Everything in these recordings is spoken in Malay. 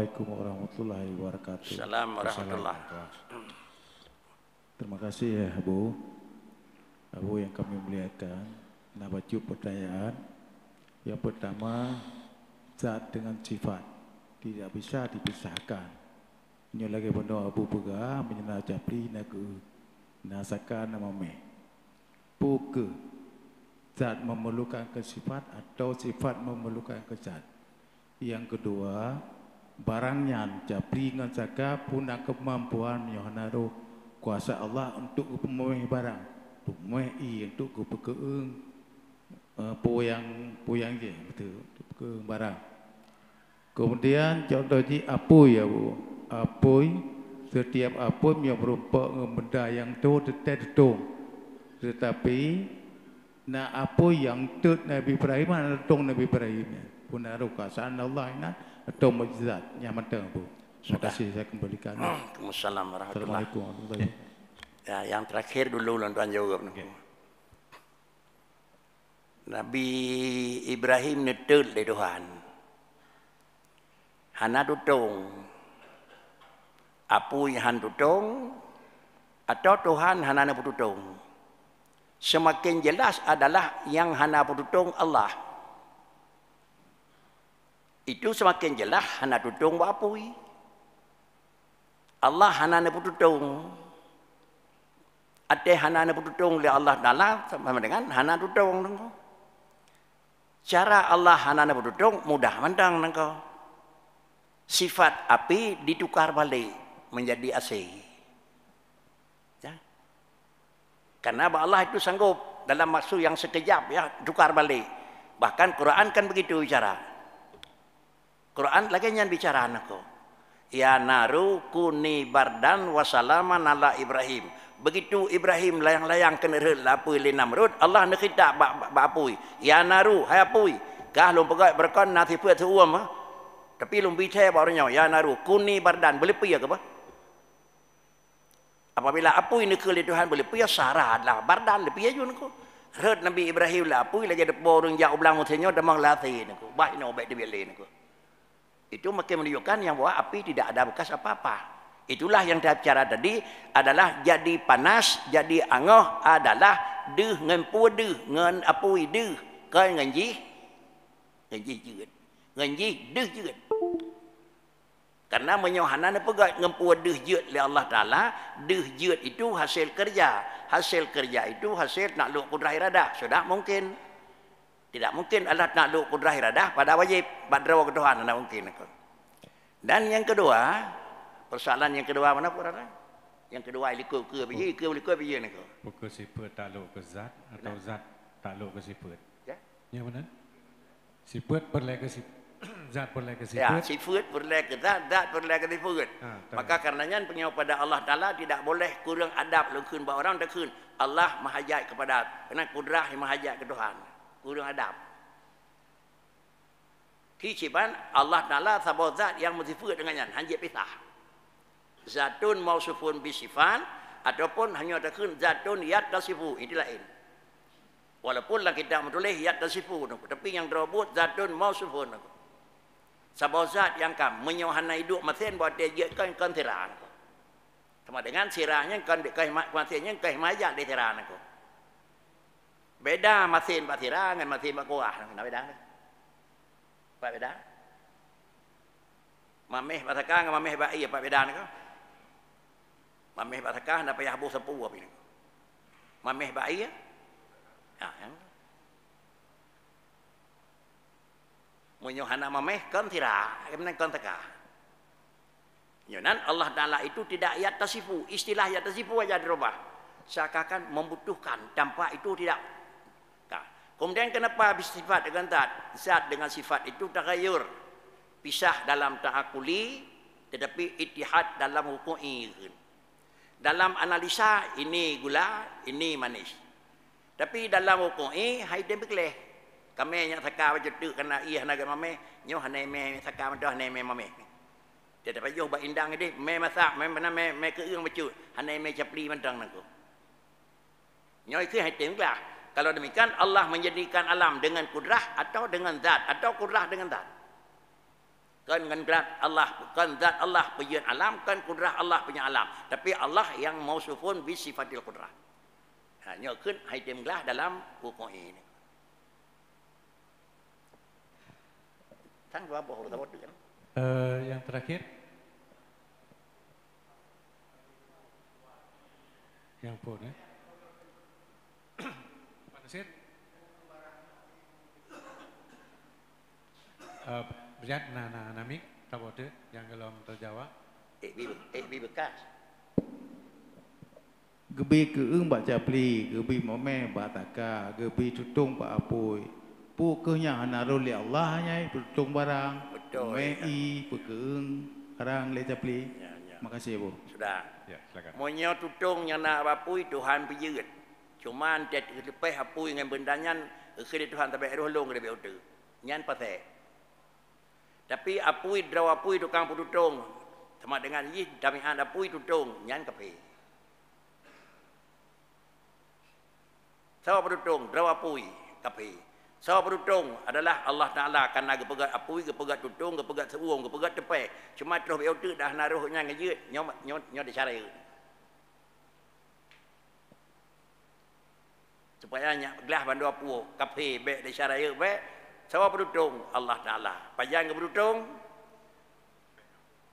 Assalamualaikum warahmatullahi wabarakatuh. Assalamualaikum warahmatullahi Terima kasih ya Abu. Abu yang kami muliakan. Nak baca pertanyaan. Yang pertama, zat dengan sifat tidak bisa dipisahkan. Ini lagi benda Abu Pega menyena Japri naga nasaka nama meh. Puka zat memerlukan ke sifat atau sifat memerlukan ke zat. Yang kedua, barangnya Japri dengan saka punya kemampuan Yohana roh kuasa Allah untuk pemulih barang. Pemulih i untuk ke pekeung uh, poyang poyang je betul ke barang. Kemudian contoh ji apui ya bu. Apui setiap apui yang berupa benda yang tu tetet tung. Tetapi na apui yang tut Nabi Ibrahim ada tung Nabi Ibrahim. Pun ada kuasaan Allah ini atau mujizat yang mentang bu. Terima kasih saya kembalikan. Waalaikumsalam warahmatullahi Assalamualaikum warahmatullahi wabarakatuh. Ya, yang terakhir dulu tuan jawab. Okay. Nabi Ibrahim netul dari Tuhan. Hana tutung. Apu yang han tutung atau Tuhan hana na tutung. Semakin jelas adalah yang hana tutung Allah. Itu semakin jelas hana tutung wa apui. Allah hana na tutung. Ada hana na tutung oleh Allah Taala sama dengan hana tutung nengko. Cara Allah hana na tutung mudah mandang nengko. Sifat api ditukar balik menjadi AC. Ya. Karena Allah itu sanggup dalam maksud yang sekejap ya tukar balik. Bahkan Quran kan begitu bicara. Quran lagi yang bicara nengko. Ya naru kuni bardan wasalaman ala Ibrahim. Begitu Ibrahim layang-layang kena rel lapui li Namrud, Allah nak kita ba, ba apui. Ya naru, hai apui. Kah lum pegai berkan nanti puat tuam ah. Tapi lum bicara barunya ya naru kuni bardan boleh pergi ke apa? Apabila apui ni kali Tuhan boleh pergi syarat lah bardan lebih aja nak. Red Nabi Ibrahim lah apui lagi ada borong jauh belang mutinyo demang latih nak. Baik no baik dia lain nak. Itu makin menunjukkan yang bahwa api tidak ada bekas apa-apa. Itulah yang saya bicara tadi adalah jadi panas, jadi angoh adalah deh ngan pu deh ngan apui deh. Kai ngan ji ngan ji juga ngan ji deh juga karena menyohana ne pegat ngan pu jut oleh Allah Taala deh jut itu hasil kerja. Hasil kerja itu hasil nakluk kudrah iradah. Sudah mungkin tidak mungkin Allah nakluk kudrah iradah pada wajib badrawa ke Tuhan tidak mungkin dan yang kedua Persoalan yang kedua mana pun ada? Yang kedua ikut ke biji, ke boleh ke biji ni ke? Bukan sifat takluk ke zat atau zat takluk ke sifat. Ya. Ya benar. Sifat berlai ke sifat. Zat berlai ke Ya, sifat. sifat berlai ke zat, zat berlai ke sifat. Ha. Maka karenanya penyau pada Allah Ta'ala tidak boleh kurang adab lekun bahawa orang dekun. Allah mahajat kepada, kerana kudrah yang mahajat ke Tuhan. Kurang adab. Kicipan Allah Ta'ala sabah zat yang bersifat dengannya. Hanjit pisah. Zatun mausufun bisifan ataupun hanya takun zatun yat tasifu itu lain. Walaupun lah kita menulis yat tasifu tapi yang terbut zatun mausufun. Sabah zat yang kam menyohana hidup masin buat dia kan kan tiran. Sama dengan sirahnya kan kai masinnya kai majak di tiran aku. Beda masin pak tirang dengan masin pak kuah. Kenapa beda? Apa beda? Mameh batakang mameh bai apa beda ni kau? Mameh batakah nak payah habis sepu apa ni? Mameh bai ya? Ya, yang Menyohana mameh kan tira, kemudian kan teka. Yonan Allah Taala itu tidak ayat tasifu, istilah ayat tasifu aja dirubah. Seakan membutuhkan, tanpa itu tidak. Kemudian kenapa sifat dengan zat? Zat dengan sifat itu tagayur. Pisah dalam ta'akuli, tetapi itihad dalam hukum. Dalam analisa ini gula, ini manis. Tapi dalam hukum ini hai dia bekleh. Kami yang saka baca tu kena iya naga mame, nyo hanai me saka madah hanai me mame. Dia dapat yo ba indang ini, me masak, me mana me me ke ung bacu, hanai me capli mandang nangku. Nyo itu hai tenglah. Kalau demikian Allah menjadikan alam dengan kudrah atau dengan zat atau kudrah dengan zat. kan dengan zat Allah kan zat Allah punya alam kan kudrah Allah punya alam tapi Allah yang mausufun bi sifatil kudrah hanya kun item gelah dalam hukum ini Tang dua apa orang tahu kan? Eh, yang terakhir. Yang pun eh. Nasir. Uh, Berjat na na namik tahu tu yang belum terjawab. Eh bi eh bi bekas. Gebi ke eng bak japli, gebi mome bak taka, gebi tutung bak apoi. Pu ke nya hana roli Allah nya tutung barang. Betul, Me ya. i pu karang le japli. Ya, ya. Makasih Bu. Sudah. Ya, silakan. Monyo tutung yang nak apui Tuhan pijit. Cuman dia lepas apui dengan bendanya ke Tuhan tapi roh long dia beute. Nyan pate. Tapi apui draw apui tukang pututung sama dengan yi damian apui tutung nyan kape. Sawa pututung draw apui kape. Sawa pututung adalah Allah Taala karena gepegat apui gepegat tutung gepegat seuung gepegat tepe. Cuma terus beute dah naruhnya ngejut nyom nyom nyom dicara supaya nyak gelah bandu apu kafe be de syaraya be sawa berudung? Allah Taala. Pajang ke berudung?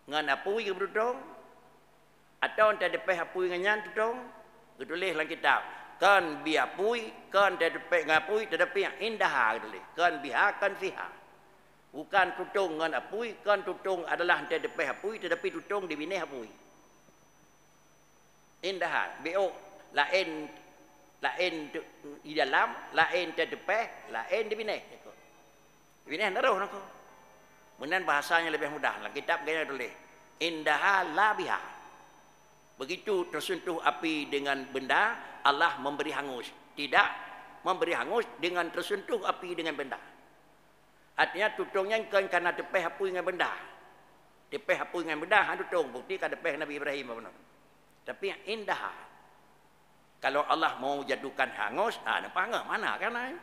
Ngan apu ke berudung? Atau ente depeh apu ngan tudung? Tulis dalam kitab. Kan bi apu kan ente depeh ngapui tetapi yang indah tulis. Kan biha kan fiha bukan tutung ngan apu kan tutung adalah ente depeh apu tetapi tutung di bineh apu indah bo lain lain di dalam, lain di depan, lain di bineh. Bineh naruh nak. Kemudian bahasanya lebih mudah. Dalam kitab gaya tulis. Indaha la biha. Begitu tersentuh api dengan benda, Allah memberi hangus. Tidak memberi hangus dengan tersentuh api dengan benda. Artinya tutungnya kan karena depeh api dengan benda. Depeh api dengan benda, han tutung. Bukti kan depeh Nabi Ibrahim. apa benar. Tapi indah kalau Allah mau jadikan hangus, ah nampak enggak? Mana kan? ah?